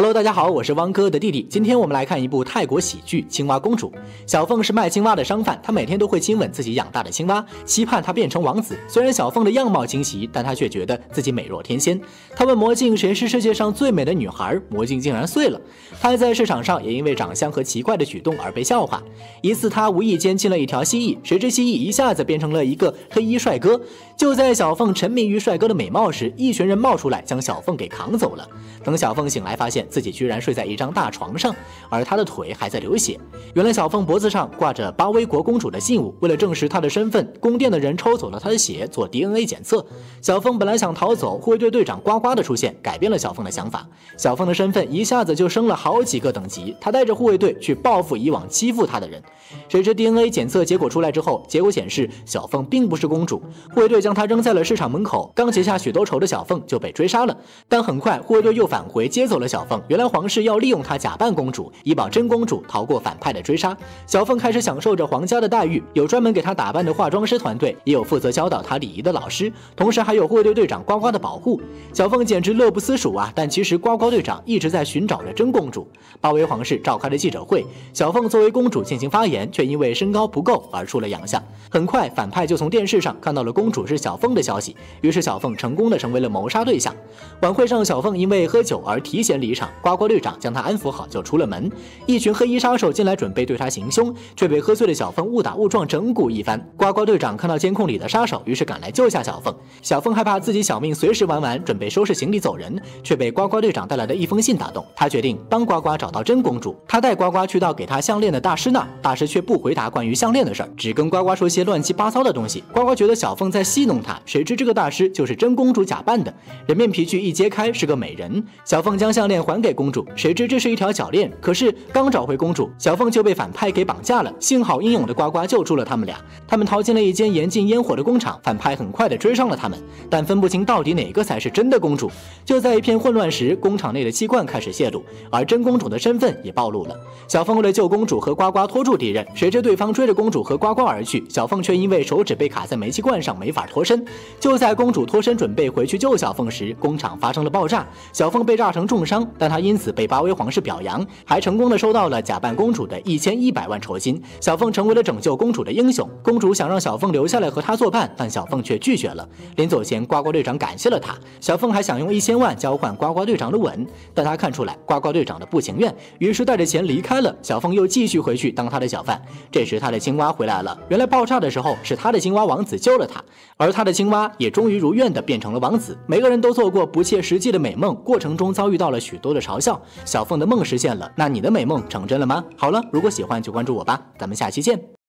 Hello，大家好，我是汪哥的弟弟。今天我们来看一部泰国喜剧《青蛙公主》。小凤是卖青蛙的商贩，她每天都会亲吻自己养大的青蛙，期盼它变成王子。虽然小凤的样貌惊奇，但她却觉得自己美若天仙。她问魔镜谁是世界上最美的女孩，魔镜竟然碎了。她在市场上也因为长相和奇怪的举动而被笑话。一次，她无意间亲了一条蜥蜴，谁知蜥蜴一下子变成了一个黑衣帅哥。就在小凤沉迷于帅哥的美貌时，一群人冒出来将小凤给扛走了。等小凤醒来，发现。自己居然睡在一张大床上，而她的腿还在流血。原来小凤脖子上挂着巴威国公主的信物，为了证实她的身份，宫殿的人抽走了她的血做 DNA 检测。小凤本来想逃走，护卫队队长呱呱的出现改变了小凤的想法。小凤的身份一下子就升了好几个等级，她带着护卫队去报复以往欺负她的人。谁知 DNA 检测结果出来之后，结果显示小凤并不是公主。护卫队将她扔在了市场门口，刚结下许多仇的小凤就被追杀了。但很快护卫队又返回接走了小凤。原来皇室要利用她假扮公主，以保真公主逃过反派的追杀。小凤开始享受着皇家的待遇，有专门给她打扮的化妆师团队，也有负责教导她礼仪的老师，同时还有护卫队队长呱呱的保护。小凤简直乐不思蜀啊！但其实呱呱队长一直在寻找着真公主。巴维皇室召开了记者会，小凤作为公主进行发言，却因为身高不够而出了洋相。很快，反派就从电视上看到了公主是小凤的消息，于是小凤成功的成为了谋杀对象。晚会上，小凤因为喝酒而提前离场。呱呱队长将他安抚好，就出了门。一群黑衣杀手进来准备对他行凶，却被喝醉的小凤误打误撞整蛊一番。呱呱队长看到监控里的杀手，于是赶来救下小凤。小凤害怕自己小命随时玩完，准备收拾行李走人，却被呱呱队长带来的一封信打动。他决定帮呱呱找到真公主。他带呱呱去到给他项链的大师那，大师却不回答关于项链的事，只跟呱呱说些乱七八糟的东西。呱呱觉得小凤在戏弄他，谁知这个大师就是真公主假扮的。人面皮具一揭开，是个美人。小凤将项链还给。公主，谁知这是一条脚链。可是刚找回公主，小凤就被反派给绑架了。幸好英勇的呱呱救出了他们俩。他们逃进了一间严禁烟火的工厂，反派很快的追上了他们，但分不清到底哪个才是真的公主。就在一片混乱时，工厂内的气罐开始泄露，而真公主的身份也暴露了。小凤为了救公主和呱呱拖住敌人，谁知对方追着公主和呱呱而去，小凤却因为手指被卡在煤气罐上没法脱身。就在公主脱身准备回去救小凤时，工厂发生了爆炸，小凤被炸成重伤，但她。因此被巴威皇室表扬，还成功的收到了假扮公主的一千一百万酬金。小凤成为了拯救公主的英雄。公主想让小凤留下来和他作伴，但小凤却拒绝了。临走前，呱呱队长感谢了他。小凤还想用一千万交换呱呱队长的吻，但他看出来呱呱队长的不情愿，于是带着钱离开了。小凤又继续回去当他的小贩。这时，他的青蛙回来了。原来爆炸的时候是他的青蛙王子救了他，而他的青蛙也终于如愿的变成了王子。每个人都做过不切实际的美梦，过程中遭遇到了许多的。嘲笑小凤的梦实现了，那你的美梦成真了吗？好了，如果喜欢就关注我吧，咱们下期见。